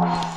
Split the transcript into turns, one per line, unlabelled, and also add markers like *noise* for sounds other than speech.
you *sighs* *sighs*